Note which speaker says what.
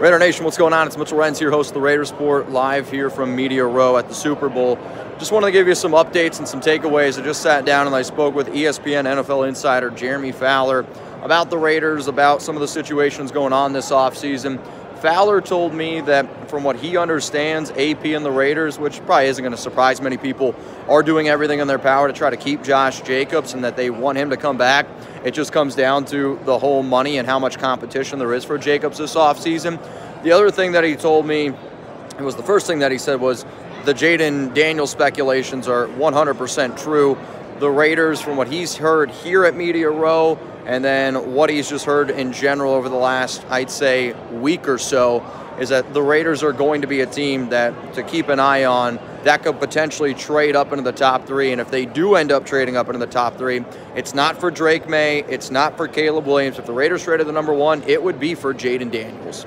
Speaker 1: Raider Nation, what's going on? It's Mitchell Renz here, host of the Raiders Report, live here from Media Row at the Super Bowl. Just wanted to give you some updates and some takeaways. I just sat down and I spoke with ESPN NFL insider Jeremy Fowler about the Raiders, about some of the situations going on this offseason. Fowler told me that from what he understands, AP and the Raiders, which probably isn't going to surprise many people, are doing everything in their power to try to keep Josh Jacobs and that they want him to come back. It just comes down to the whole money and how much competition there is for Jacobs this offseason. The other thing that he told me, it was the first thing that he said was the Jayden Daniels speculations are 100% true. The Raiders, from what he's heard here at Media Row, and then what he's just heard in general over the last, I'd say, week or so, is that the Raiders are going to be a team that to keep an eye on that could potentially trade up into the top three. And if they do end up trading up into the top three, it's not for Drake Maye, it's not for Caleb Williams. If the Raiders traded the number one, it would be for Jayden Daniels.